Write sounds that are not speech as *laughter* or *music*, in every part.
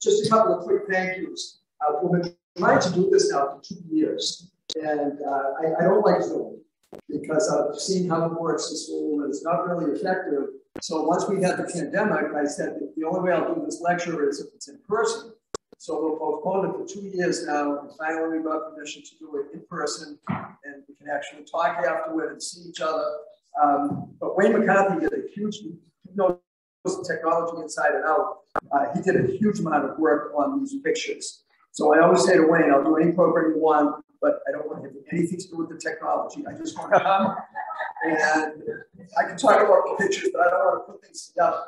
just a couple of quick thank yous. Uh, we've been trying to do this now for two years, and uh, I, I, don't like Zoom because I've seen how it works in school and it's not really effective. So once we had the pandemic, I said the only way I'll do this lecture is if it's in person. So we'll postpone it for two years now, and finally we got permission to do it in person, and we can actually talk afterward and see each other. Um, but Wayne McCarthy did a huge, you know, technology inside and out. Uh, he did a huge amount of work on these pictures. So I always say to Wayne, I'll do any program you want, but I don't want to have anything to do with the technology. I just want to come and I can talk about the pictures, but I don't want to put things together.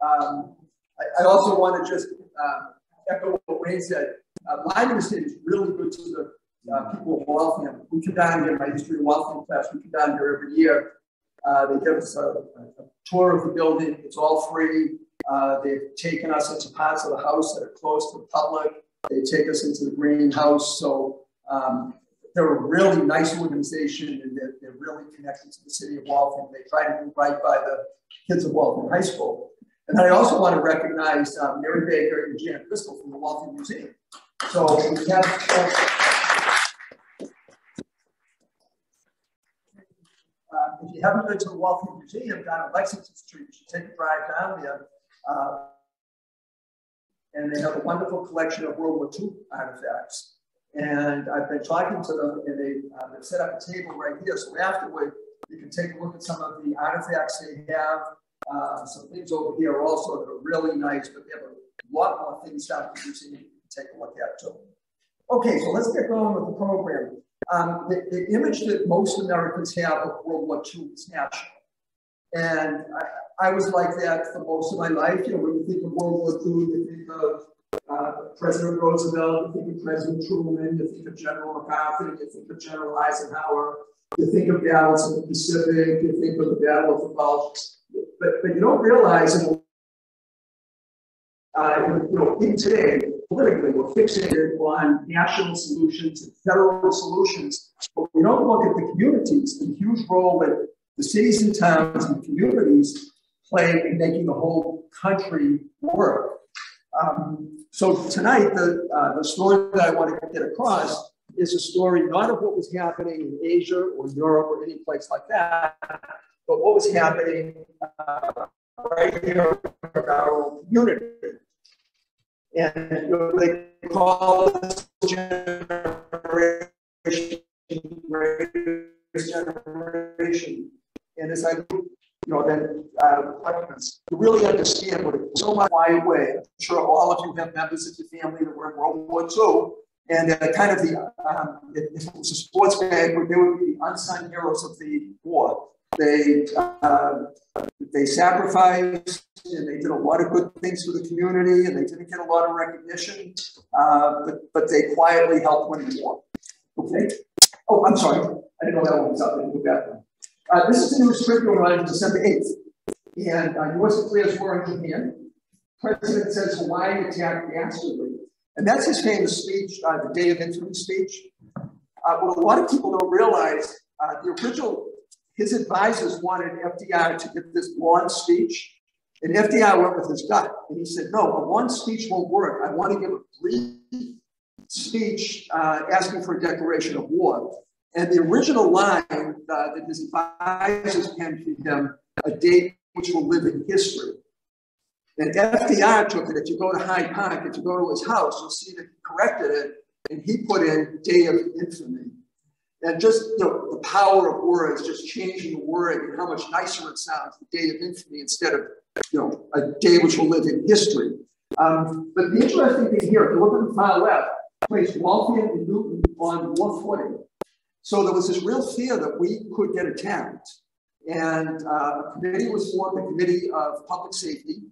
Um, I, I, also want to just um, echo what Wayne said. Uh, Lyman Estate is really good to the uh, people of Waltham. We come down here, my history of Waltham class, we come down here every year. Uh, they give us a, a, tour of the building. It's all free. Uh, they've taken us into parts of the house that are close to the public. They take us into the greenhouse. So um, they're a really nice organization and they're, they're, really connected to the city of Waltham. They try to do right by the kids of Waltham High School. And I also want to recognize um, Mary Baker and Janet Driscoll from the Waltham Museum. So we have uh, if you haven't been to the Waltham Museum down on Lexington Street, you should take a drive down there. Uh, and they have a wonderful collection of World War II artifacts. And I've been talking to them, and they, uh, they've set up a table right here. So afterward, you can take a look at some of the artifacts they have. Uh, some things over here also that are really nice, but they have a lot more things down at the museum you can take a look at too. Okay, so let's get going with the program. Um, the, the, image that most Americans have of World War II is national. And I, I, was like that for most of my life. You know, when you think of World War II, you think of uh, President Roosevelt, you think of President Truman, you think of General MacArthur, you think of General Eisenhower, you think of battles in the Pacific, you think of the Battle of the Bulge. But, but you don't realize, uh, you know, even today, politically, we're fixated on national solutions and federal solutions, but we don't look at the communities, the huge role that the cities and towns and communities play in making the whole country work. Um, so tonight, the, uh, the story that I want to get across is a story not of what was happening in Asia or Europe or any place like that, but what was happening uh, right here in our community. And they call this generation generation. And as I, you know, then uh, to really understand what it's so much wide way. I'm sure all of you have members of your family that were in World War II. And uh, kind of the, um, if it was a sports bag, they would be the unsung heroes of the war. They uh, they sacrificed and they did a lot of good things for the community, and they didn't get a lot of recognition, uh, but but they quietly helped win the war. Okay. Oh, I'm sorry. I didn't know that one was up. I didn't that. Uh, this is a new script going on December 8th. And uh, U.S. affairs war in Japan. President says Hawaii attacked dastardly. And that's his famous speech, uh, the Day of Infamy speech. Uh, what a lot of people don't realize, uh, the original, his advisors wanted FDR to give this long speech. And FDR went with his gut. And he said, no, a long speech won't work. I want to give a brief speech uh, asking for a declaration of war. And the original line uh, that his advisors penned for him, a date which will live in history. And FDR took it. If you go to Hyde Park, if you go to his house, you'll see that he corrected it and he put in Day of Infamy. And just you know, the power of words, just changing the word and how much nicer it sounds, the Day of Infamy instead of you know a day which will live in history. Um, but the interesting thing here, if you look at the far left, placed Waltham and Newton on war footing. So there was this real fear that we could get attacked. And uh, a committee was formed, the Committee of Public Safety,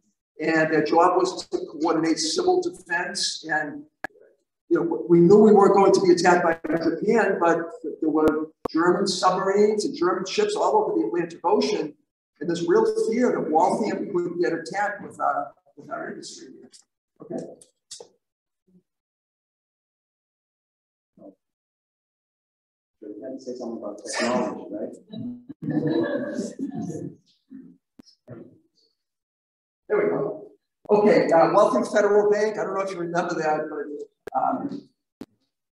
and their job was to coordinate civil defense. And you know, we knew we weren't going to be attacked by Japan, but there were German submarines and German ships all over the Atlantic Ocean, and there's real fear that Waltham would get attacked with our, with our industry. Okay. you had to say something about technology, right? There we go. Okay, uh, Waltham Federal Bank, I don't know if you remember that, but, um,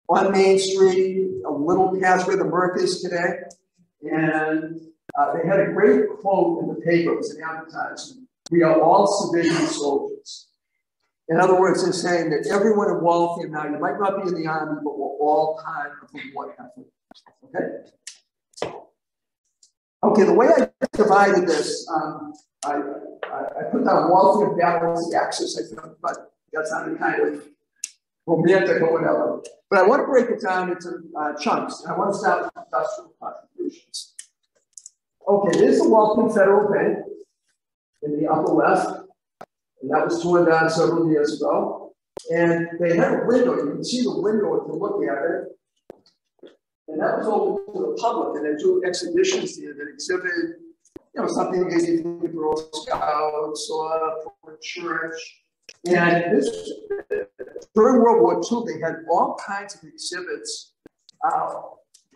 on Main Street, a little past where the Merc is today. And, uh, they had a great quote in the paper, it was an advertisement. We are all civilian soldiers. In other words, they're saying that everyone in Waltham now, you might not be in the army, but we're all part of the war effort. Okay? Okay, the way I divided this, um, I, I, I put down Waltham balanced axis, I think, but that's not any kind of. But I want to break it down into uh, chunks, and I want to start with industrial contributions. Okay, there's the Waltham Federal Bank in the upper left, and that was torn down several years ago. And they had a window, you can see the window if you look at it. And that was open to the public, and they do exhibitions there that exhibit, you know, something maybe for Girl Scouts or for church. And this, during World War II, they had all kinds of exhibits uh,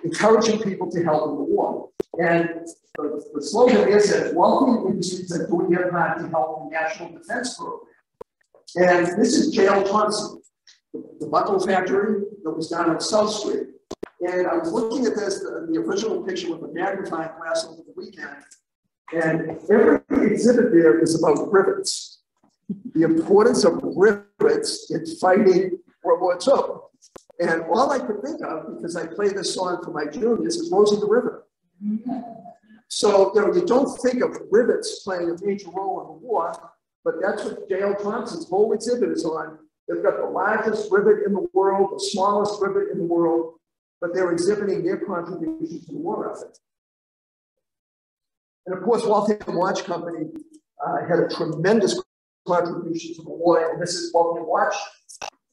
encouraging people to help in the war. And the, the slogan is that Waltham industries are doing their part to help the national defense program. And this is J.L. Thompson, the, the buckle factory that was down on South Street. And I was looking at this, the, the original picture with a magnifying glass over the weekend. And every exhibit there is about rivets, the importance of rivets in fighting World War II. And all I could think of, because I play this song for my juniors, is Rosie the River. So, you know, you don't think of rivets playing a major role in the war, but that's what J.L. Thompson's whole exhibit is on. They've got the largest rivet in the world, the smallest rivet in the world, but they're exhibiting their contribution to the war effort. And of course, Waltham Watch Company uh, had a tremendous contribution to the war, and this is Waltham Watch,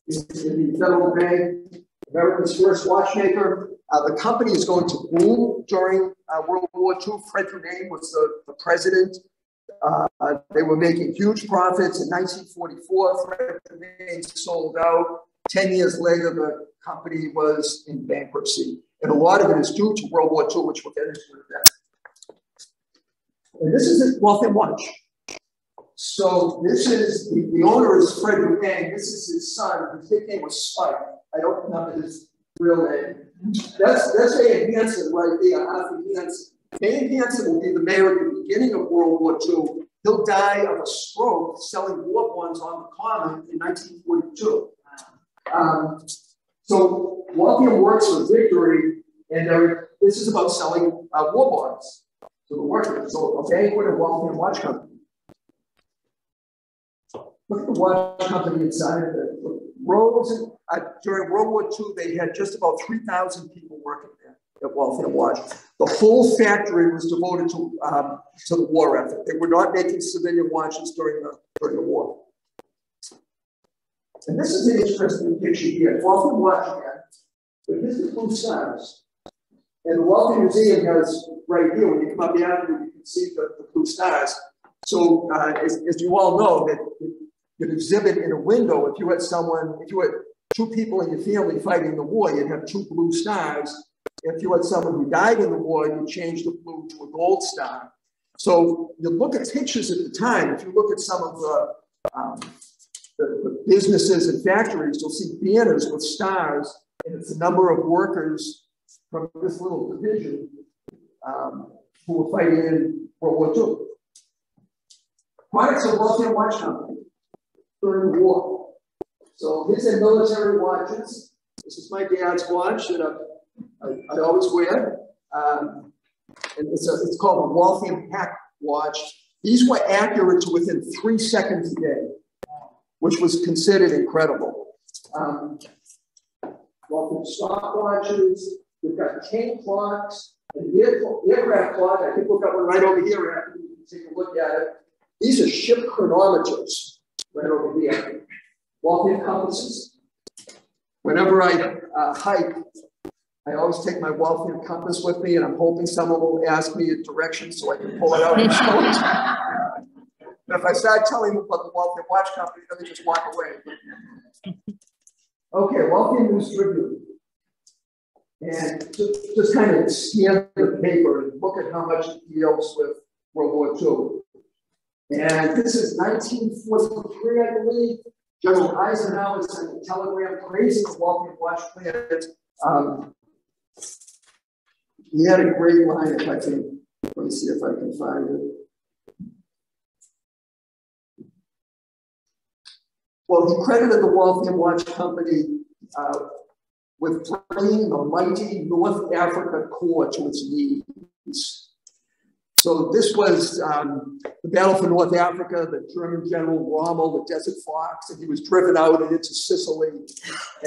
in the Federal Bank, America's first watchmaker. Uh, the company is going to boom during uh, World War II. Fred Dumaine was the, the president. Uh, they were making huge profits. In 1944, Fred Dumaine sold out. 10 years later, the company was in bankruptcy. And a lot of it is due to World War II, which we'll get into in a. And this is Waltham Watch. So this is, the, the owner is Fred Dumaine. This is his son. His nickname was Spike. I don't remember his real name. That's that's A. Hansen right there, Arthur Hansen. A. Hansen will be the mayor at the beginning of World War II. He'll die of a stroke selling war bonds on the common in 1942. Um, so Waltham works for Victory, and this is about selling uh, war bonds to the workers. So a banquet of Waltham Watch Company. Look at the watch company inside of it. Rows uh, during World War II, they had just about 3,000 people working there at Waltham Watch. The whole factory was devoted to, um, to the war effort. They were not making civilian watches during the, during the war. And this is an interesting picture here. Waltham Watch again, but this is blue stars. And the Waltham Museum has right here, when you come up the avenue, you can see the, the blue stars. So uh, as, as, you all know, that you exhibit in a window, if you had someone, if you had two people in your family fighting the war, you'd have two blue stars. If you had someone who died in the war, you'd change the blue to a gold star. So you look at pictures at the time, if you look at some of the, um, the, the businesses and factories, you'll see banners with stars, and it's the number of workers from this little division um, who were fighting in World War II. Products of Waltham Watch Company during the war. So these are military watches. This is my dad's watch that I, I, I always wear. Um, and it's, a, it's called a Waltham Pack watch. These were accurate to within three seconds a day, which was considered incredible. Um, Waltham stopwatches. We've got king clocks, an air, aircraft clock. I think we've got one right over here you can take a look at it. These are ship chronometers right over here walking compasses. Whenever I uh, hike, I always take my Waltham compass with me, and I'm hoping someone will ask me a direction so I can pull it out and show it. But if I start telling them about the Waltham Watch Company, then they just walk away. Okay, Waltham News Tribune. And just, just kind of scan the paper and look at how much it deals with World War II. And this is nineteen forty-three, I believe. General Eisenhower sent a telegram praising the Waltham Watch plant. Um, he had a great line, if I can, let me see if I can find it. Well, he credited the Waltham Watch Company uh, with bringing the mighty North Africa Corps to its knees. So this was um, the battle for North Africa, the German General Rommel, the Desert Fox, and he was driven out and into Sicily.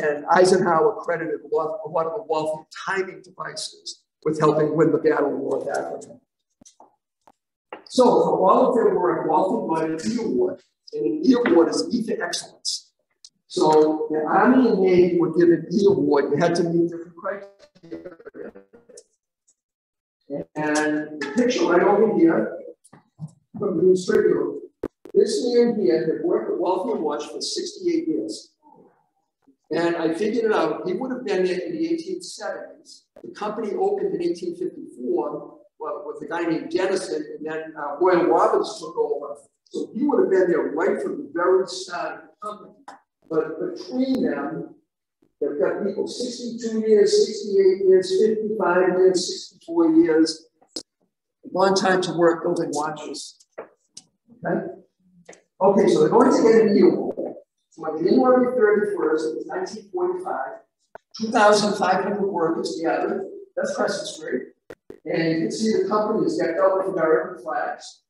And Eisenhower credited a lot, of the Waltham timing devices with helping win the battle in North Africa. So for all of their work, Waltham got an E award, and an E award is E for excellence. So the Army and Navy were given E award, you had to meet different criteria. And the picture right over here from the distributor. This man here had worked at Waltham Watch for 68 years. And I figured it out. He would have been there in the 1870s. The company opened in 1854 well, with a guy named Dennison, and then uh, Royal Robbins took over. So he would have been there right from the very start of the company. But between them, they've got people 62 years, 68 years, 55 years, 64 years. Long time to work building watches. Okay? Okay, so they're going to get a new one. So on January 31st, it was 1945, 2,500 workers gathered. That's Crescent Street. And you can see the company is decked out with American flags.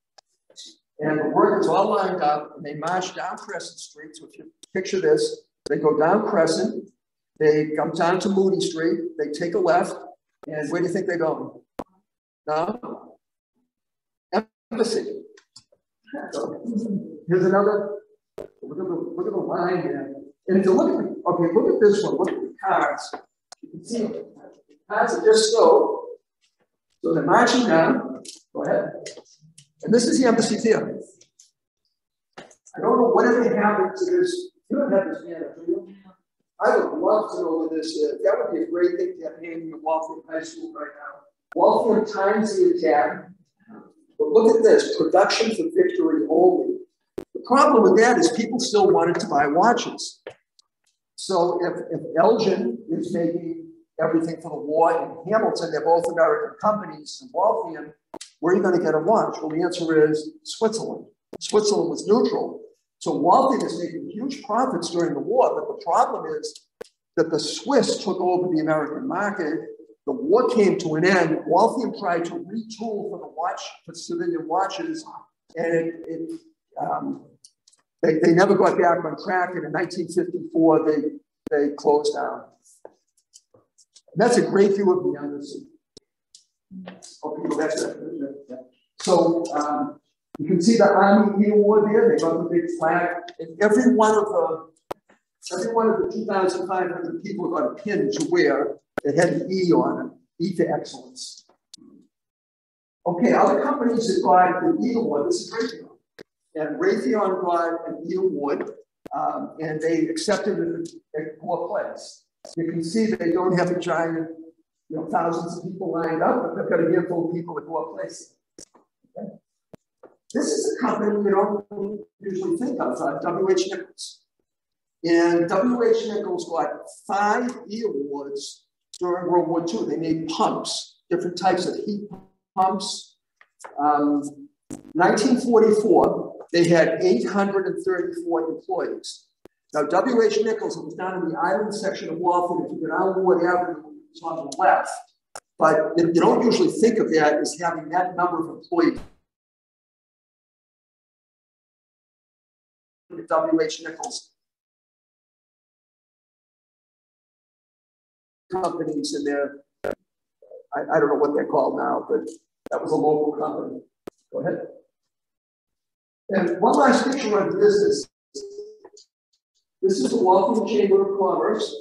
And the workers all lined up and they march down Crescent Street. So if you picture this, they go down Crescent, they come down to Moody Street, they take a left, and where do you think they're going? No? Embassy. So here's another, look at the, look at the line here. And if you look at the, okay, look at this one, look at the cards. You can see the cards are just so. So they're marching down. Go ahead. And this is the embassy theater. I don't know whatever happened to this. You don't have this man, do you? I would love to know what this is. That would be a great thing to have hanging in Waltham High School right now. Waltham times the attack. But look at this production for victory only. The problem with that is people still wanted to buy watches. So if, if Elgin is making everything for the war in Hamilton, they're both American companies, and Waltham, where are you going to get a watch? Well, the answer is Switzerland. Switzerland was neutral. So Waltham is making huge profits during the war, but the problem is that the Swiss took over the American market. The war came to an end. Waltham tried to retool for the watch, for civilian watches, and it, it um, they, they never got back on track. And in 1954, they, they closed down. And that's a great view of the embassy. Okay, well, that's it. So um, you can see the Army E award there. They got the big flag. And every one of the every one of the 2,500 people got a pin to wear that had an E on it, E for excellence. Okay, other companies that got the E award, this is Raytheon. And Raytheon got an E award, um, and they accepted it at four place. You can see they don't have a giant, you know, thousands of people lined up, but they've got a handful of people at four places. Okay. This is a company you don't usually think of, uh, W.H. Nichols. And W.H. Nichols got five E awards during World War II. They made pumps, different types of heat pumps. Um, 1944, they had 834 employees. Now, W.H. Nichols, was down in the island section of Waltham. If you go down Ward Avenue, it's on the left. But you don't usually think of that as having that number of employees. W.H. Nichols. Companies in there, I, I don't know what they're called now, but that was a local company. Go ahead. And one last picture of business. This is the Waltham Chamber of Commerce,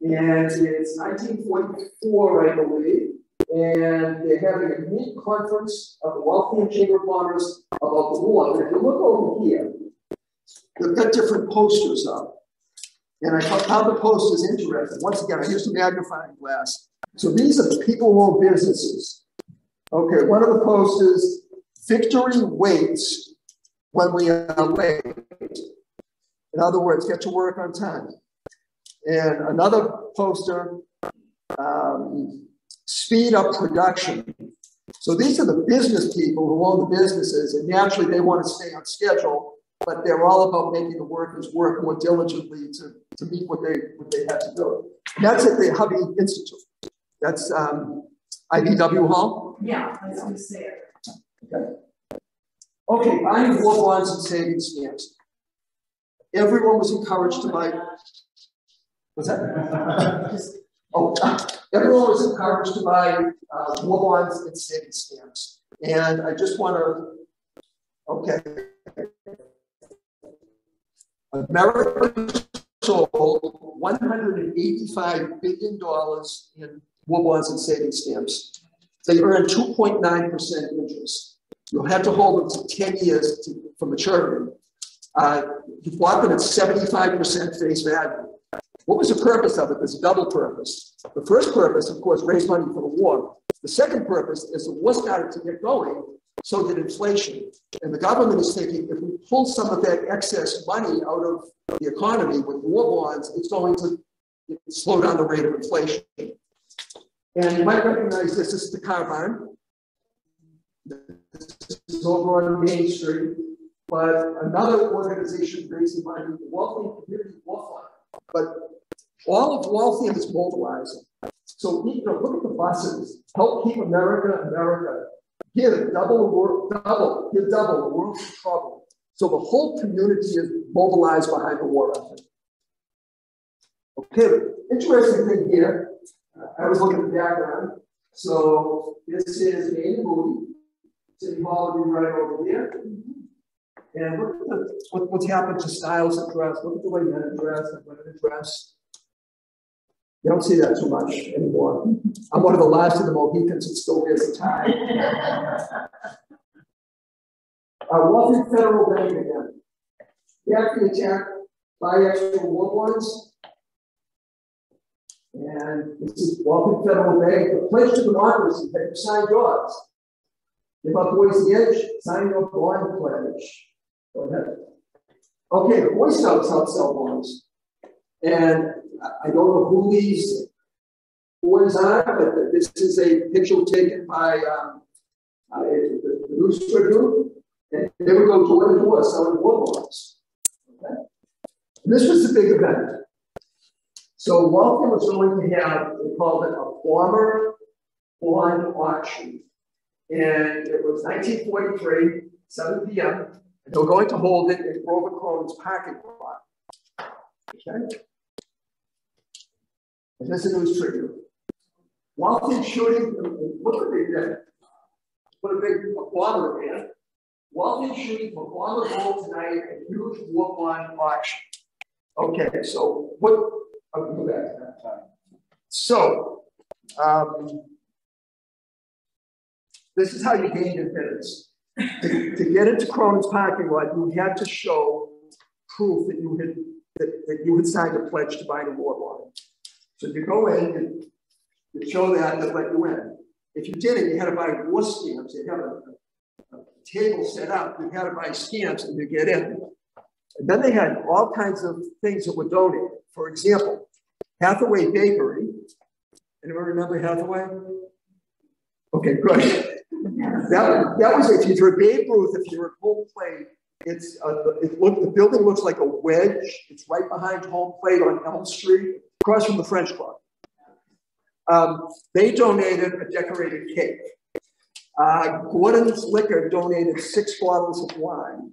and it's 1944, I believe. And they're having a neat conference of the Waltham Chamber of Commerce about the war. And if you look over here, they've got different posters up. And I found the posters interesting. Once again, I used a magnifying glass. So these are the people who own businesses. Okay, one of the posters, Victory waits when we are late. In other words, get to work on time. And another poster, um, speed up production. So these are the business people who own the businesses, and naturally they want to stay on schedule, but they're all about making the workers work more diligently to, to meet what they what they have to do. And that's at the Hovey Institute. That's um, IBW Hall. Yeah, I was gonna say it. Okay. Okay, buying war bonds and savings stamps. Everyone was encouraged to buy. What's that? *laughs* Oh, everyone was encouraged to buy uh, war bonds and savings stamps. And I just want to, okay. America sold $185 billion in war bonds and savings stamps. They earn 2.9% interest. You'll have to hold them for 10 years to, for maturity. Uh, you bought them at 75% face value. What was the purpose of it? There's a double purpose. The first purpose, of course, raise money for the war. The second purpose is the war started to get going, so did inflation. And the government is thinking if we pull some of that excess money out of the economy with war bonds, it's going to slow down the rate of inflation. And you might recognize this, this is the car barn. This is over on Main Street. But another organization raising money, the Waltham Community Fund. But all of Waltham is mobilizing. So you know, look at the buses. Help keep America, America. Give double, work, double, give double. The world's trouble. So the whole community is mobilized behind the war effort. Okay, interesting thing here. Uh, I was looking at the background. So this is Maine Moody. City Hall be right over here. And look at the, what, what's happened to styles of dress. Look at the way men dress and women dress. You don't see that too much anymore. I'm one of the last of the Mohicans that still wears a tie. uh, Waltham Federal Bank again. After the attack, extra war bonds. And this is Waltham Federal Bank. The pledge to democracy that you sign yours. Give up Boise Edge, sign your bond pledge. Go ahead. Okay, the Boy Scouts help sell bonds. And I don't know who these boys are, but this is a picture taken by um, uh, the, the News Tribune. And they would go door to door selling war bonds. Okay? This was a big event. So Waltham was going to have, they called it a bomber bond auction. And it was 1943, 7 p.m. And they were going to hold it in Grover Cronin's parking lot. Okay? And this is trigger. While shooting, look what they did. Put a big water in. While shooting for water goal tonight, a huge war bond auction. Okay, so what? I'll back to that time. So, um, this is how you gained admittance. To, to get into Cronin's parking lot, you had to show proof that you had that, that you had signed a pledge to buy the bond. So you go in you show that they let you in. If you didn't, you had to buy war stamps. You had a, a table set up. You had to buy stamps and you get in. And then they had all kinds of things that were donated. For example, Hathaway Bakery. Anyone remember Hathaway? Okay, good. that, that was if you're Babe Ruth, if you're at home plate, it's uh, it look, the building looks like a wedge. It's right behind home plate on Elm Street across from the French Club. Um, they donated a decorated cake. Uh, Gordon's Liquor donated six bottles of wine.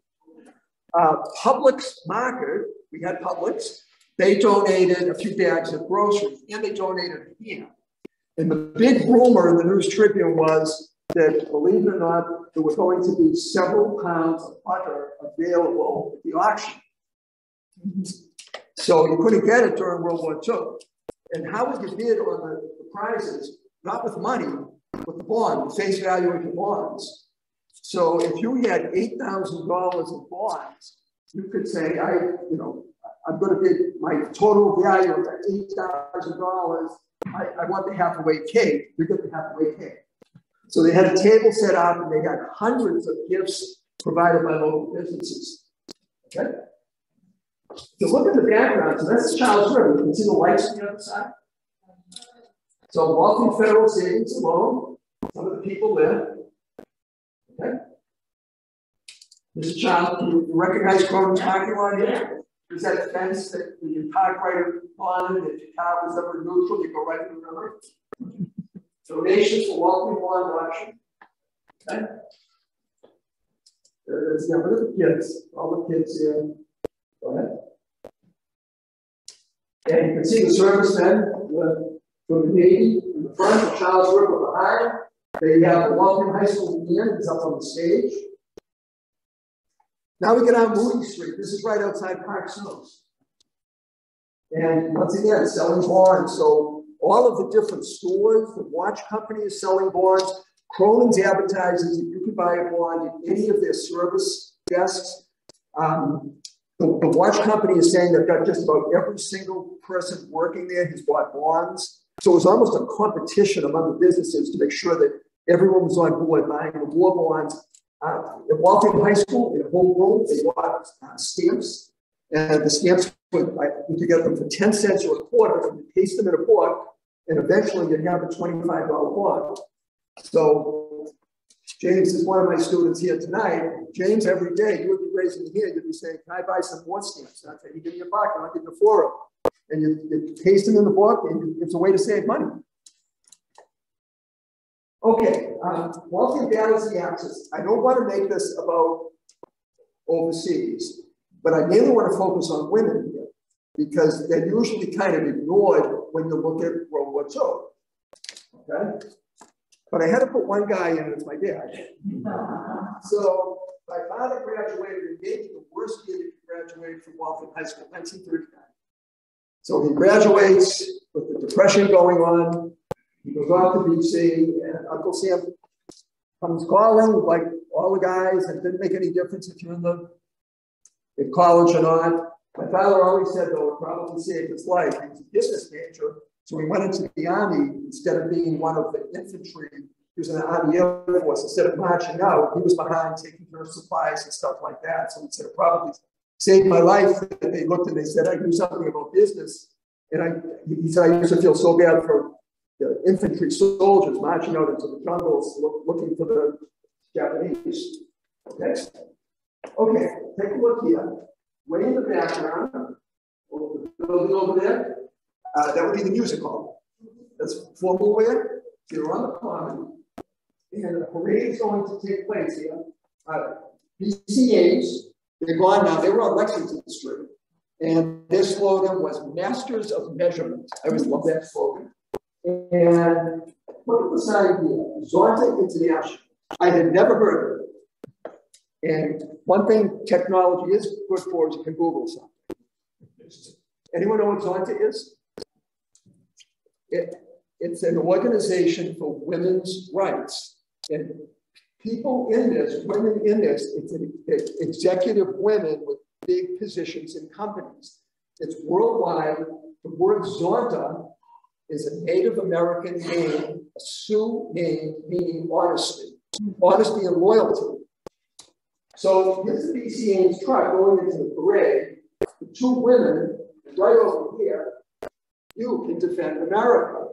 Uh, Publix Market, we had Publix, they donated a few bags of groceries and they donated ham. And the big rumor in the News Tribune was that, believe it or not, there was going to be several pounds of butter available at the auction. So you couldn't get it during World War II. And how would you bid on the, the prizes? Not with money, with the bond, the face value of your bonds. So if you had $8,000 of bonds, you could say, I, you know, I'm going to bid my total value of $8,000. I, I want the Hathaway cake. You get the Hathaway cake. So they had a table set up and they had hundreds of gifts provided by local businesses. Okay? If you look at the background, so that's Charles River. You can see the lights on the other side. So Waltham Federal Savings Loan, some of the people there. Okay? This Child, Charles, you recognize Cronin's parking lot here? There's that fence that you can park right on it, if your car was ever neutral, you go right through the river. Donations for Waltham Lawn Auction. Okay? There's yeah, look at the kids, all the kids here. Go ahead. And you can see the servicemen the, from the Navy in the front, the Charles River behind. They have the Waltham High School in, it's up on the stage. Now we get on Moody Street. This is right outside Park Snows. And once again, selling bonds. So all of the different stores, the watch company is selling bonds. Cronin's advertises that you can buy a bond at any of their service desks. Um, the, the, watch company is saying they've got just about every single person working there who's bought bonds. So it was almost a competition among the businesses to make sure that everyone was on board buying the war bonds. Uh, at Waltham High School, in a whole room, they bought uh, stamps, and the stamps would, you could get them for 10 cents or a quarter, and you paste them in a book, and eventually you'd have a $25 bond. So James is one of my students here tonight. James, every day you would be raising hand, you'd be saying, Can I buy some more stamps? And I'd say, You give me a buck, and I'll give you four of them. And you, you paste them in the book, and it's a way to save money. Okay, um, multi-balancing axis. I don't want to make this about overseas, but I mainly want to focus on women here because they're usually kind of ignored when you look at World War II. Okay? But I had to put one guy in, it's my dad. so my father graduated in maybe the worst year he graduated from Waltham High School, 1939. So he graduates with the depression going on. He goes off to BC, and Uncle Sam comes calling, like all the guys, and it didn't make any difference if you're in the in college or not. My father always said, though, it probably saved his life. He was a business major, so he went into the army instead of being one of the infantry. He was in the Army Air Force. Instead of marching out, he was behind taking care of supplies and stuff like that. So he said, probably saved my life. And they looked and they said, I knew something about business. And I, he said, I used to feel so bad for the infantry soldiers marching out into the jungles look, looking for the Japanese. Next. Okay, take a look here. Way in the background, the building over there, uh, that would be the music hall. That's formal wear. You're on the common, and a parade is going to take place here. Uh, B.C. Ames, they're gone now. They were on Lexington Street, and their slogan was "Masters of Measurement." I always love that slogan. And look at sign here, Zonta International. I had never heard of it. And one thing technology is good for is you can Google something. Anyone know what Zonta is? It, it's an organization for women's rights. And people in this, women in this, it's, an, executive women with big positions in companies. It's worldwide. The word Zonta is a Native American name, a Sioux name meaning honesty, honesty and loyalty. So this is BCA's truck going into the parade. The two women right over here, you can defend America.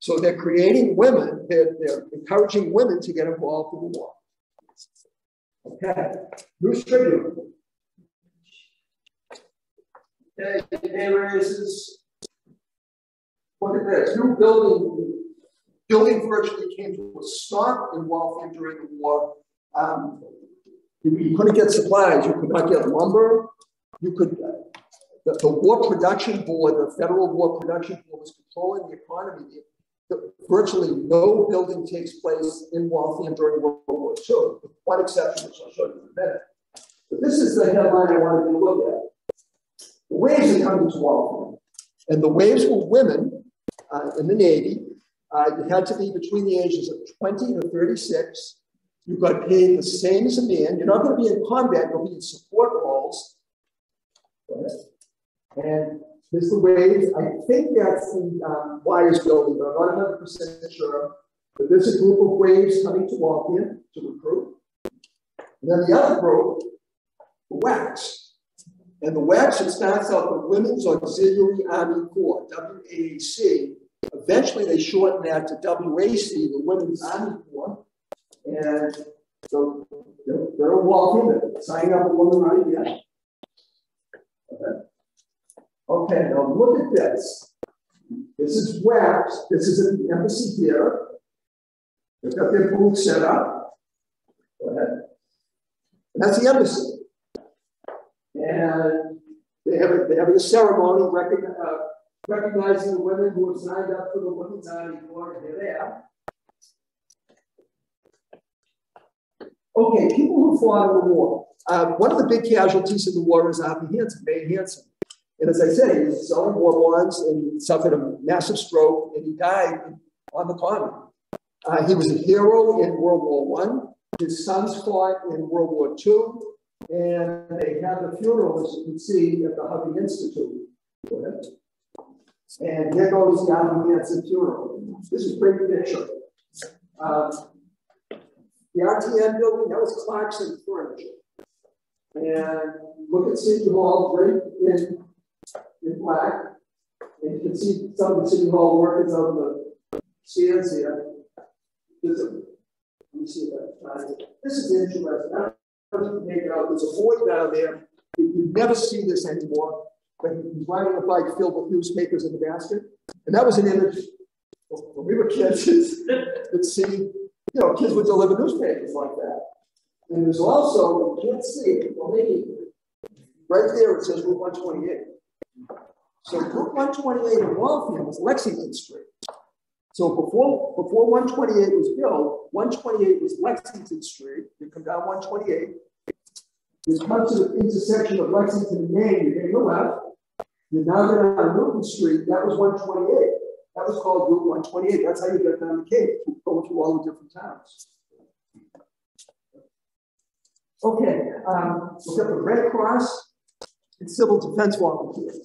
So they're creating women, they're, they're encouraging women to get involved in the war. Okay, News Tribune. Okay, Look at this, new building, building virtually came to a stop in Waltham during the war. Um, you, couldn't get supplies, you could not get lumber, you could, the, the, War Production Board, the Federal War Production Board was controlling the economy. The, virtually no building takes place in Waltham during World War II, with one exception, which I'll show you in a minute. But this is the headline I wanted you to look at. The waves are coming to Waltham. And the waves were women uh, in the Navy. Uh, you had to be between the ages of 20 to 36. You got paid the same as a man. You're not going to be in combat, you'll be in support roles. And this is the waves. I think that's the um, Wires building, but I'm not 100% sure. But there's a group of waves coming to Waltham to recruit. And then the other group, the WACs. And the WACs, it starts out with Women's Auxiliary Army Corps, WAAC. Eventually, they shortened that to WAC, the Women's Army Corps. And so they're, they're in it. Signing up a woman right here. Okay. Now look at this. This is WACs. This is at the embassy here. They've got their booth set up. Go ahead. And that's the embassy. And they have a, they have a ceremony uh, recognizing the women who have signed up for the Women's Army Corps. They're there. Okay, people who fought in the war. Um, one of the big casualties of the war is Arthur Hanson, May Hanson. And as I said, he was selling war bonds and he suffered a massive stroke and he died on the common. Uh, he was a hero in World War One. His sons fought in World War Two, and they had the funeral, as you can see, at the Hovey Institute. And here goes Arthur Hanson funeral. This is a great picture. Uh, the RTN building, that was Clarkson Furniture. And look at City Hall, right in, in black. And you can see some of the City Hall workers on the stands here. There's a, let me see if I can. This is interesting. I don't make out. There's a boy down there. You, never see this anymore, but he's riding a bike filled with newspapers in the basket. And that was an image when we were kids *laughs* that see, you know, kids would deliver newspapers like that. And there's also, you can't see well, maybe right there it says Route 128. So Route 128 in Waltham was Lexington Street. So before, before 128 was built, 128 was Lexington Street. You come down 128. You come to the intersection of Lexington and Main, you take the left. You're now going on Newton Street. That was 128. That was called Route 128. That's how you get down the Cape, going through all the different towns. Okay, um, look at the Red Cross and Civil Defense Volunteers.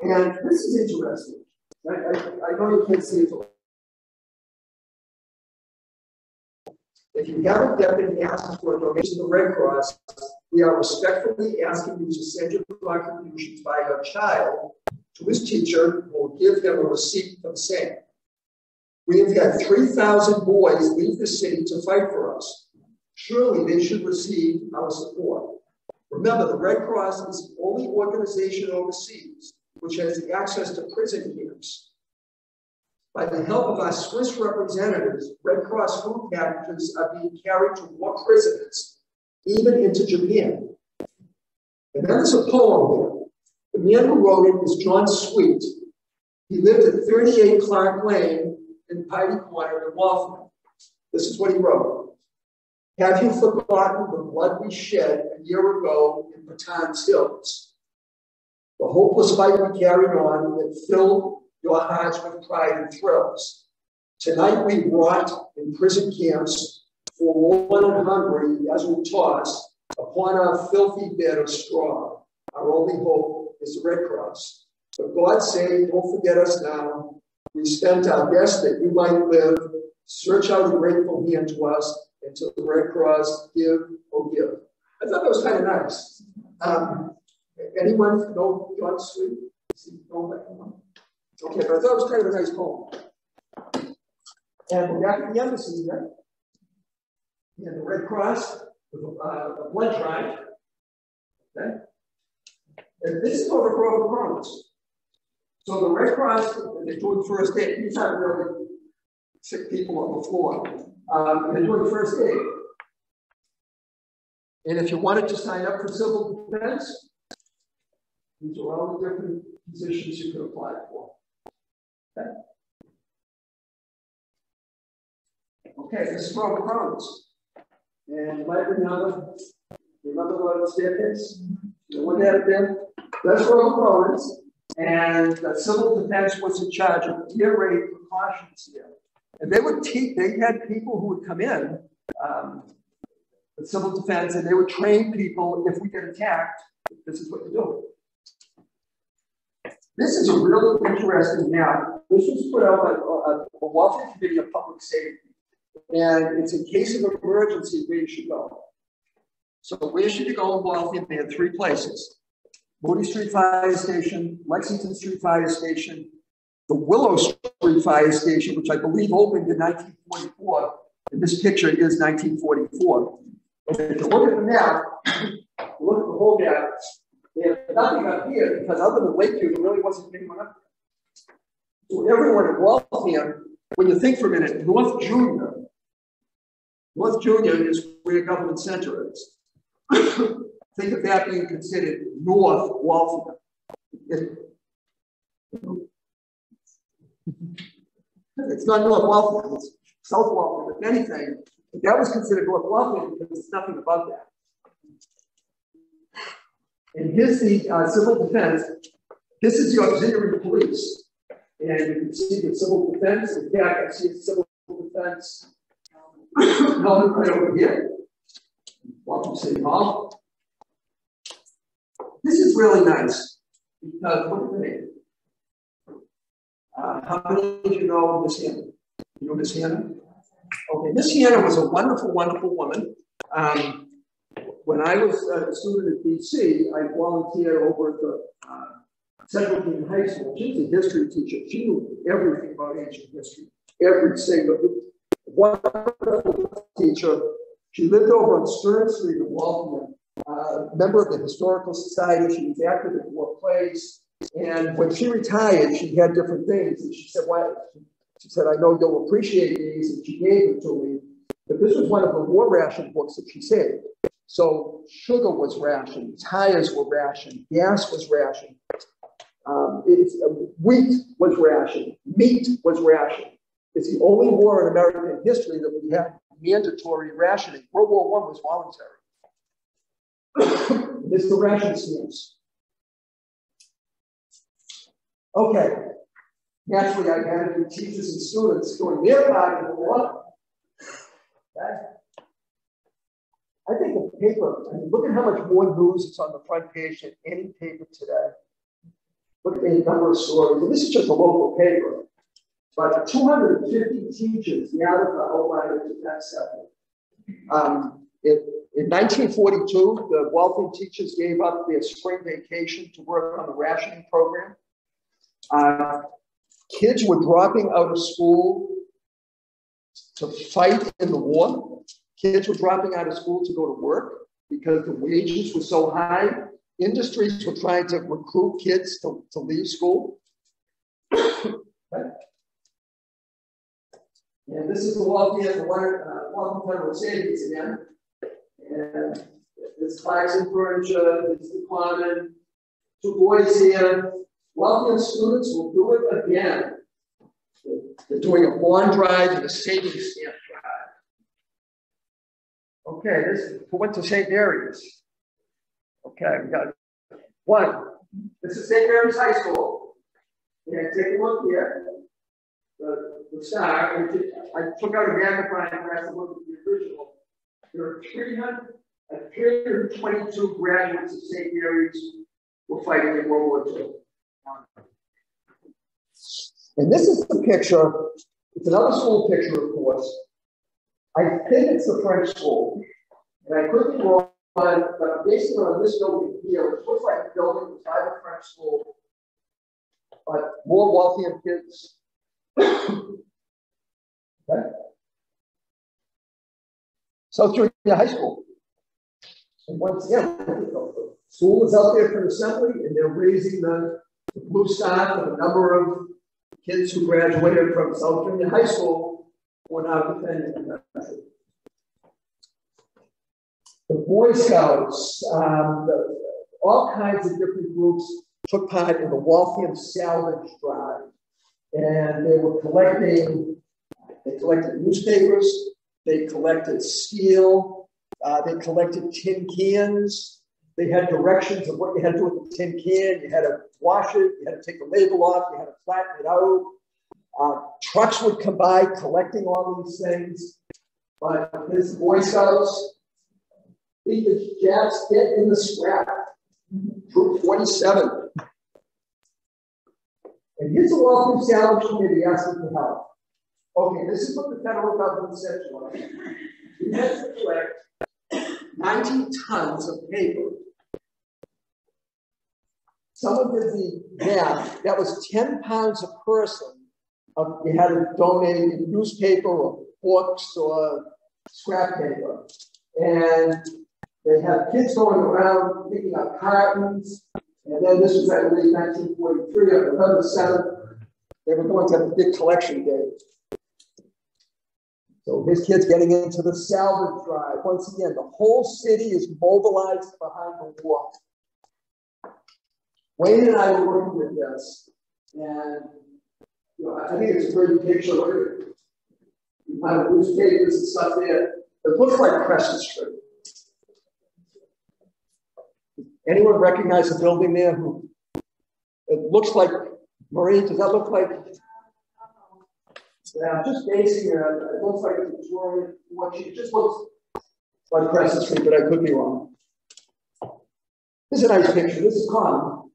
And this is interesting. I, I, I know you can't see it. If you have a been asked for a donation to the Red Cross, we are respectfully asking you to send your contributions by your child to his teacher who will give them a receipt for the. We have had 3,000 boys leave the city to fight for us. Surely they should receive our support. Remember, the Red Cross is the only organization overseas which has access to prison camps. By the help of our Swiss representatives, Red Cross food packages are being carried to war prisoners, even into Japan. And then there's a poem here. The man who wrote it is John Sweet. He lived at 38 Clark Lane in Piety Corner in Waltham. This is what he wrote. Have you forgotten the blood we shed a year ago in Bataan's Hills? The hopeless fight we carried on that filled your hearts with pride and thrills. Tonight we rot in prison camps, forlorn and hungry as we toss upon our filthy bed of straw. Our only hope is the Red Cross. But God save, don't forget us now. We spent our best that you might live. Search out a grateful hand to us to the Red Cross, give, oh give. I thought that was kind of nice. Um, Anyone know John Sweet? Okay, but I thought it was kind of a nice poem. And back at the embassy. And the Red Cross, uh, the blood drive. Okay. And this is over Grover Cronin's. So the Red Cross, they're doing first aid. These aren't really sick people on the floor. Um, they're doing first aid. And if you wanted to sign up for civil defense, these are all the different positions you could apply for. Okay. Okay, this is Robert Collins. And you might remember, remember the staircase? The one that had been, that's Robert Collins. And the civil defense was in charge of air raid precautions here. And they would teach, they had people who would come in, um, civil defense, and they would train people if we get attacked, this is what you do. This is a really interesting map. This was put out by uh, the Washington Committee of Public Safety. and it's in case of emergency where you should go. So where should you go in Waltham? They had three places. Moody Street Fire Station, Lexington Street Fire Station, the Willow Street Fire Station, which I believe opened in 1944. And this picture is 1944. And if you look at the map, look at the whole map, have nothing up here because other than Lakeview, there really wasn't anyone up there. So everyone in Waltham, when you think for a minute, North Junior, North Junior is where government center is. *coughs* think of that being considered North Waltham. It's not North Waltham, it's South Waltham. If anything, that was considered North Waltham because there's nothing above that. And here's the uh, civil defense. This is the auxiliary police. And you can see the civil defense. In fact, I see the civil defense helmet right over here. Welcome City Hall. This is really nice because look at the name. Uh, how many of you know Miss Hannah? You know Miss Hannah? Okay, Miss Hannah was a wonderful, wonderful woman. Um, when I was a student at BC, I volunteered over at the uh, Central Union High School. She was a history teacher. She knew everything about ancient history, every single wonderful teacher. She lived over on Stern Street in Waltham, uh, member of the Historical Society. She was active in war plays. And when she retired, she had different things. And she said, "Why?" She said, "I know you'll appreciate these," and she gave them to me. But this was one of the war ration books that she saved. So sugar was rationed, tires were rationed, gas was rationed, um, uh, wheat was rationed, meat was rationed. It's the only war in American history that we had mandatory rationing. World War I was voluntary. *coughs* the ration schemes. Okay. Naturally, I had teachers and students doing their part of the war. Okay. I think the paper, I mean, look at how much more news is on the front page than any paper today. Look at the number of stories, and this is just a local paper. But 250 teachers gathered the outline of defense effort. Um, in, in 1942, the wealthy teachers gave up their spring vacation to work on the rationing program. Uh, kids were dropping out of school to fight in the war. Kids were dropping out of school to go to work because the wages were so high. Industries were trying to recruit kids to, to leave school. *coughs* And this is the Waltham, the uh, Waltham Federal Savings again. And this Claxon furniture, this is the common. Two boys here. Waltham students will do it again. They're doing a bond drive and a savings stamp drive. Okay, this went to St. Mary's. Okay, we got one. This is St. Mary's High School. Yeah, take a look here. The, the star, I took out a magnifying glass and looked at the original. There are 300, uh, 322 graduates of St. Mary's were fighting in World War II. And this is the picture. It's another school picture, of course. I think it's the French school. And I could be wrong, but based on this building here, it looks like a building beside a French school, but more Waltham kids. *coughs* okay. South Junior High School. And once again, school is out there for assembly, and they're raising the, star for the number of kids who graduated from South Junior High School were now defending the country. The Boy Scouts, um, the, all kinds of different groups took part in the Waltham Salvage Drive. And they were collecting, they collected newspapers, they collected steel, uh, they collected tin cans. They had directions of what you had to do with the tin can. You had to wash it, you had to take the label off, you had to flatten it out. Uh, trucks would come by collecting all these things. But his Boy Scouts, beat the Jets, get in the scrap. Troop 47. And here's a Waltham Salvage Committee asking for help. Okay, this is what the federal government said to us. We had to collect 90 tons of paper. Someone did the math, that was 10 pounds a person. Um, had to donate newspaper or books or scrap paper. And they had kids going around picking up cartons. And then this was, I believe, 1943, on November 7th. They were going to have a big collection day. So his kids getting into the salvage drive. Once again, the whole city is mobilized behind the war. Wayne and I were working with this, and you know, I think it's a pretty picture. Look at it. You have newspapers and stuff there. It looks like Crescent Street. Anyone recognize the building there? It looks like Marie. Does that look like? Yeah, I'm just basing it. It looks like it's. What she just looks like Crescent Street, but I could be wrong. This is a nice picture. This is Con.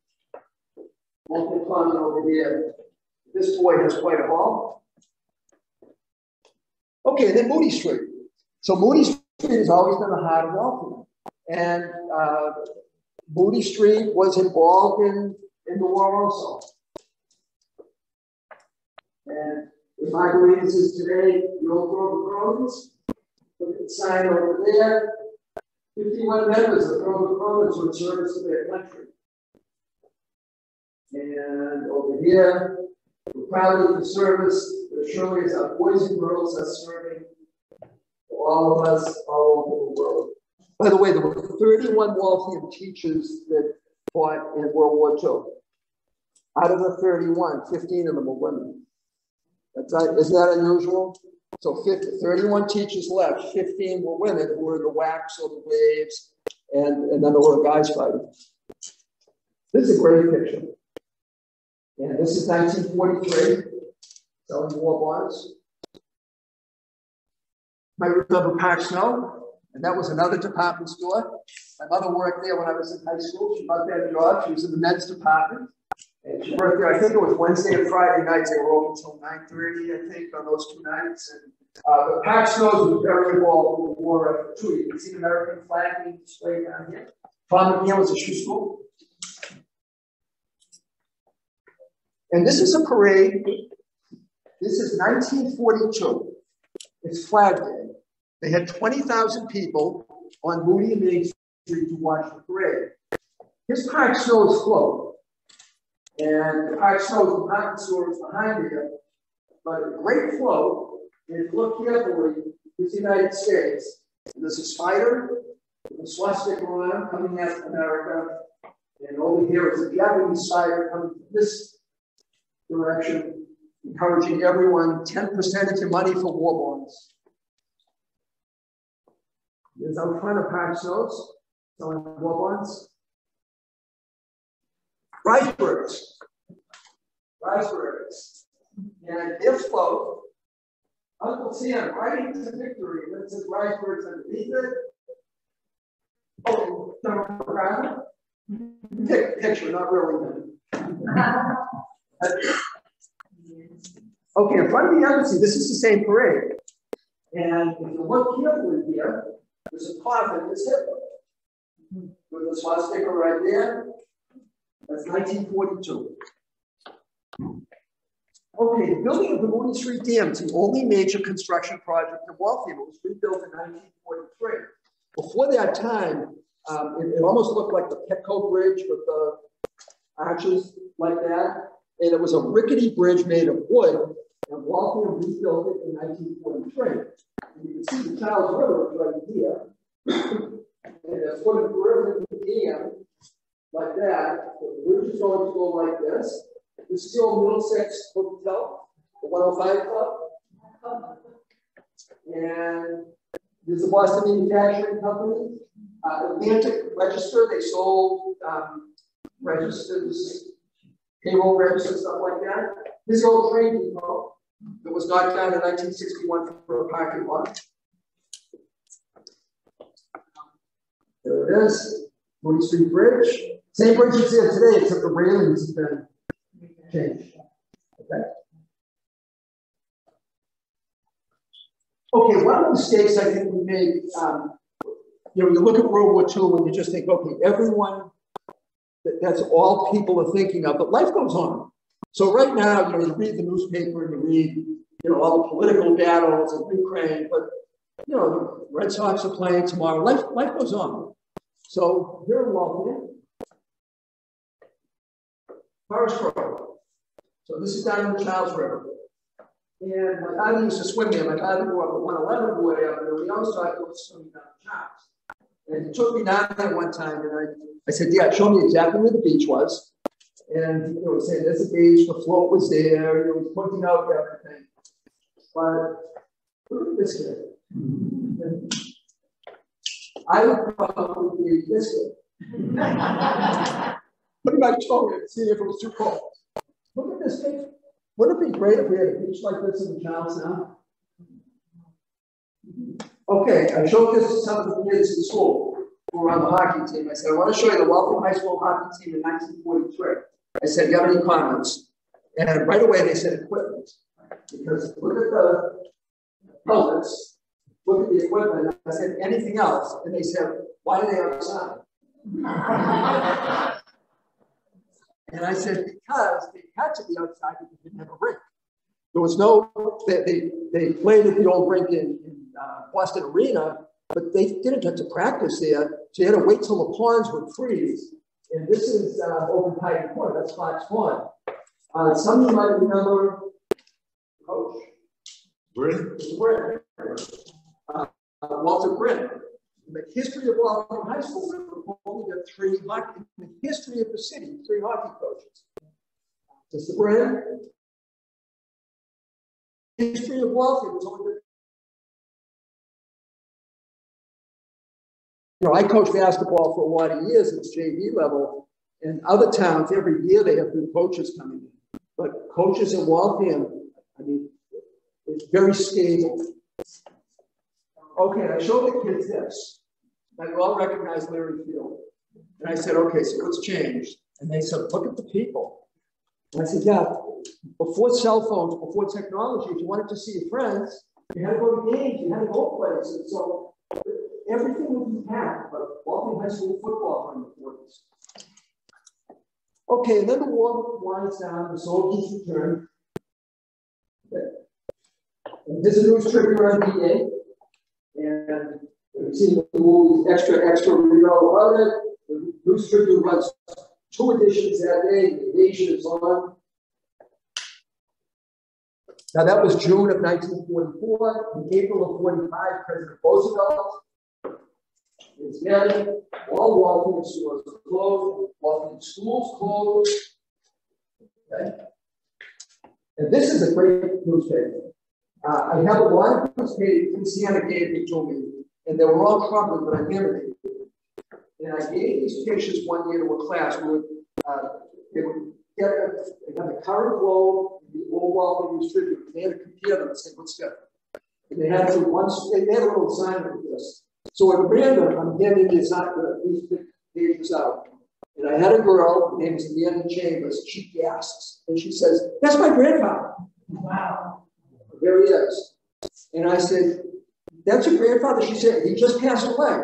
Over here. This boy has quite a ball. Okay, then Moody Street. So Moody Street has always been heart of Waltham. And uh, Moody Street was involved in, in the war also. And if I believe this is today, the old Grover Cronin's, look at the sign over there. 51 members of Grover Cronin's were in service to their country. And over here, we're proud of the service that surely is our boys and girls are serving all of us all over the world. By the way, there were 31 Waltham teachers that fought in World War II. Out of the 31, 15 of them were women. That's not, isn't that unusual? So 50, 31 teachers left, 15 were women who were the WACs or the waves, and, and then there were guys fighting. This is a great picture. And this is 1943, selling war bonds. I remember Park Snow, and that was another department store. My mother worked there when I was in high school. She got that job. She was in the men's department. And she worked there, I think it was Wednesday and Friday nights. They were open until 9.30, I think, on those two nights. And uh, but Park Snows was very involved in the war effort too. You can see the American flag being displayed down here. McNeil was a shoe school. And this is a parade. This is 1942. It's Flag Day. They had 20,000 people on Moody and Main Street to watch the parade. His Park Snows float. And the Park Snows department store is behind here. But a great flow. And if you look carefully, it's the United States. And there's a spider with a swastika on coming out of America. And over here is a Japanese spider coming from this direction, encouraging everyone 10% of your money for war bonds. Is our front of Park Snows, selling war bonds. Ricebergs. Ricebergs. And if float, Uncle Sam riding to victory, that says Ricebergs underneath it. Oh, demographic. Picture, not really. *laughs* Okay, in front of the embassy, this is the same parade. And if you look carefully here, there's a coffin that's Hitler. With a swastika right there. That's 1942. Okay, the building of the Moody Street Dam is the only major construction project in Waltham. It was rebuilt in 1943. Before that time, um, it, it, almost looked like the Petco Bridge with the arches like that. And it was a rickety bridge made of wood, and Waltham rebuilt it in 1943. And you can see the Charles River right here. and it's going to river dam like that. The bridge is going to go like this. The Steel Middlesex Hotel, the 105 Club. And there's the Boston Manufacturing Company. Uh, Atlantic Register, they sold um, registers payroll reps and stuff like that. This old train depot that was knocked down in 1961 for a parking lot. There it is, Moody Street Bridge. Same bridge you see today, except the railings have been changed. Okay. Okay, one of the mistakes I think we made, um, you know, you look at World War II and you just think, okay, everyone, that's all people are thinking of, but life goes on. So right now, you know, you read the newspaper and you read, you know, all the political battles in Ukraine, but you know, the Red Sox are playing tomorrow. Life, life goes on. So here in Waltham, Forest Road. So this is down in the Charles River. And my father used to swim there. My father grew up at 111 boy out there. We always thought was swimming down the Charles. And he took me down there one time and I, I said, Yeah, show me exactly where the beach was. And you know, said, there's a beach, the float was there, you know, was pointing out everything. But look at this kid. I would probably be this *laughs* kid. Putting my toe in, seeing if it was too cold. Look at this thing. Wouldn't it be great if we had a beach like this in the Charles now? Okay, I showed this to some of the kids in school who were on the hockey team. I said, I want to show you the Waltham High School hockey team in 1943. I said, you have any comments? And right away they said equipment. Because look at the pellets, look at the equipment. I said, anything else? And they said, why are they outside? and I said, because they had to be outside because they didn't have a rink. There was no, they, they, they played at the old rink in, in Boston Arena, but they didn't get to practice there. So you had to wait till the ponds would freeze. And this is uh, Open Titan Pond, that's Fox Pond. Uh, some of you might remember Coach. Bryn? Bryn. Uh, Walter Bryn. In the history of Waltham High School, we've only got three hockey, in the history of the city, three hockey coaches. Mr. Bryn. History of Waltham was only You know, I coached basketball for a lot of years at JV level, and other towns, every year they have new coaches coming in. But coaches in Waltham, I mean, it's very stable. Okay, I showed the kids this. They all recognize Leary Field. And I said, okay, so what's changed? And they said, look at the people. And I said, yeah, before cell phones, before technology, if you wanted to see your friends, you had to go to games, you had to go places. So everything would be packed, but Waltham High School football from the 40s. Okay, then the war winds down, the soldiers return. Okay. And this is News Tribune on DA. And we've seen the movie Extra, Extra, we know about it. The News Tribune runs two editions that day, the invasion is on. Now that was June of 1944. In April of 45, President Roosevelt getting all Waltham stores closed, walking schools closed. Okay. And this is a great newspaper. Uh, I have a lot of newspapers Sienna gave it to me, and they were all troubled, but I laminated And I gave these pictures one year to a class. Would, uh, they would get a, they had the current globe, the old Waltham distributor. They had compare them and say, what's different? And they had to once, they had a little sign with this. So at random, I'm handing these, out, these pages out. And I had a girl, her name is Leanna Chambers, she gasps. And she says, That's my grandfather. Wow. There he is. And I said, That's your grandfather? She said, He just passed away.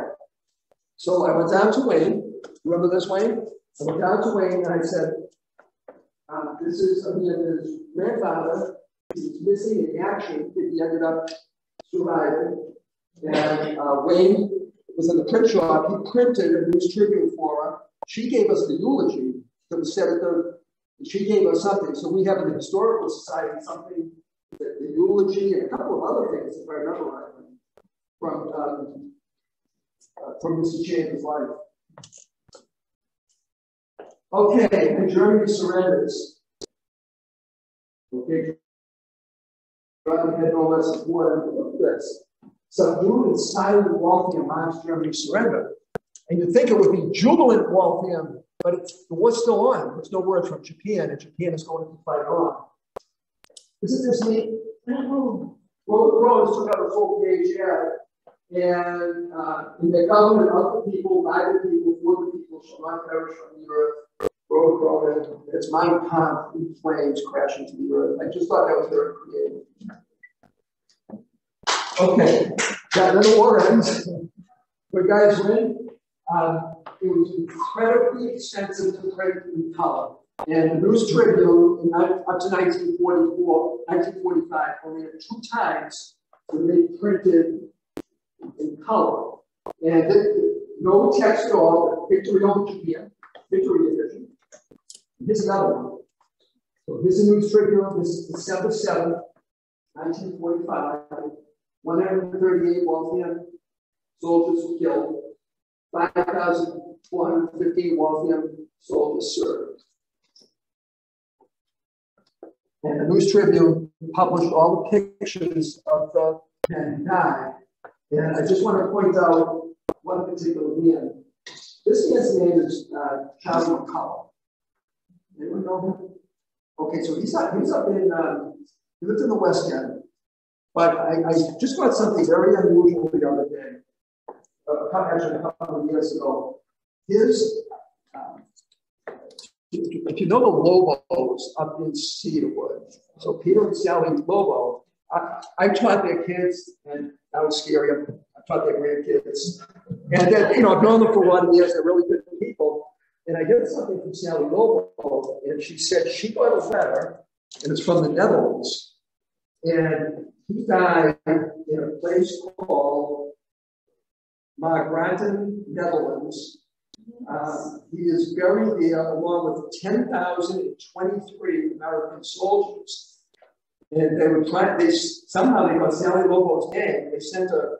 So I went down to Wayne. Remember this, Wayne? I went down to Wayne and I said, um, This is Amanda's grandfather. He was missing in action, but he ended up surviving. And uh, Wayne was in the print shop. He printed a News Tribune for her. She gave us the eulogy that was said at the. She gave us something. So we have in the historical society something, the, the eulogy and a couple of other things, if I remember right, from um, uh, from Mr. Chambers' life. Okay, and Germany surrenders. Okay, Germany had no less at this subdued and silent Waltham March Germany surrender. And you'd think it would be jubilant Waltham, but it's, the war's still on. There's no word from Japan, and Japan is going to fight on. Isn't this neat? Well, the Romans took out a full page ad, and uh, in the government of the people, by the people, for the people, shall not perish from the earth. Road Roman, it's Mein Kampf in flames crashing to the earth. I just thought that was very creative. Okay, that little war ends. But guys, when, um, it was incredibly expensive to print in color. And the News Tribune, up to 1944, 1945, only had two times when they printed in color. And it- no text at all, Victory on Japan, Victory edition. Here's another one. So here's the News Tribune, this is December seventh, nineteen forty-five. One hundred and thirty-eight Waltham soldiers were killed. Five thousand four hundred and fifteen Waltham soldiers served. And the News Tribune published all the pictures of the men died. And I just want to point out one particular man. This man's name is uh, Charlie McCullough. Anyone know him? Okay, so he's up, he's up in, um, he lived in the West End. But I, I just got something very unusual the other day. Uh, actually, a couple of years ago. His, um, if you know the Lobos up in Cedarwood, so Peter and Sally Lobo, I, I taught their kids, and that was scary. I taught their grandkids. And then, you know, I've known them for a lot of years. They're really good people. And I get something from Sally Lobo, and she said she got a letter, and it's from the Netherlands. And he died in a place called Margraten, Netherlands. Um, he is buried there along with 10,023 American soldiers. And they were trying, they somehow they got Sally Lobo's name. They sent a,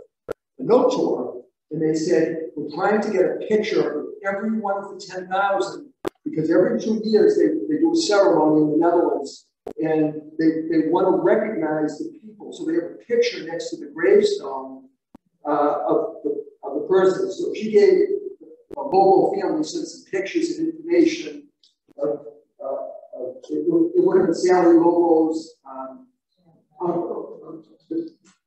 a note to her and they said, We're trying to get a picture of every one of the 10,000 because every two years they, they do a ceremony in the Netherlands and they, they want to recognize the people. So they have a picture next to the gravestone uh, of, the, of the person. So she gave a Lobo family sent some pictures and information of, uh, of it, it would have been Sally Lobo's um, uncle,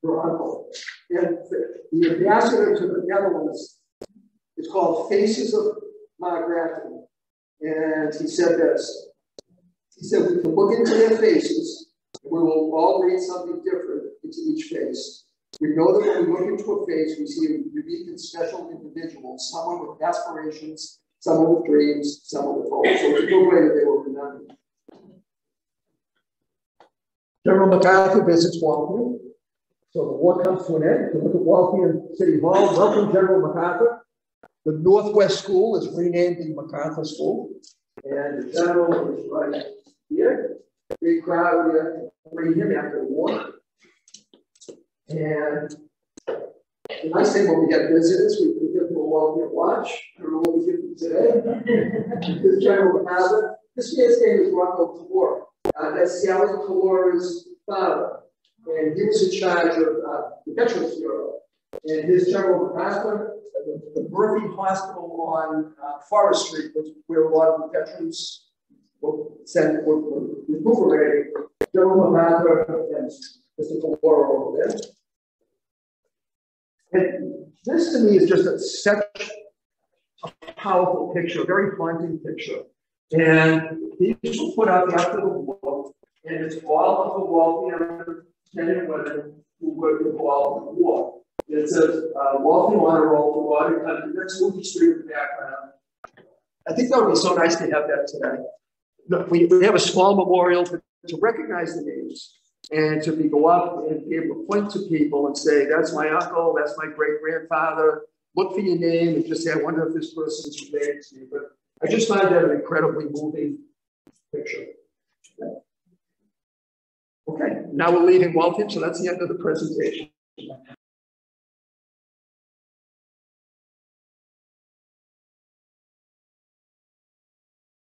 her uncle. And the, the ambassador to the Netherlands is called Faces of Margraten. And he said this. He said, we can look into their faces, and we will all read something different into each face. We know that when we look into a face, we see a unique and special individual, someone with aspirations, someone with dreams, someone with hope. So it's a way that they will remember. General MacArthur visits Waltham. So the war comes to an end. You look at Waltham City Hall. Welcome, General MacArthur. The Northwest School is renamed the MacArthur School. And the general was right here. Big crowd here, bring him after the war. And the nice thing when we get visitors, we can give them a welcome watch. I don't know what we give them today. *laughs* This general MacArthur. This man's name is Rocco Kalora. Uh, that's Sally Kalora's father. And he was in charge of uh, the Veterans Bureau. And his General MacArthur, the, the Murphy Hospital on uh, Forest Street, where a lot of the veterans were sent, were, were recuperating. General MacArthur and Mr. Kalora over there. And this to me is just a, such a powerful picture, a very haunting picture. And these were put up after the war, and it's all of the Waltham men and women who were involved in the war. It says uh, Waltham Honor Roll for Water Country, that's Moody Street in the background. I think that would be so nice to have that today. We, we have a small memorial to, to recognize the names and to be go up and be able to point to people and say, that's my uncle, that's my great grandfather. Look for your name and just say, I wonder if this person's related to you. But I just find that an incredibly moving picture. Okay, now we're leaving Waltham, so that's the end of the presentation.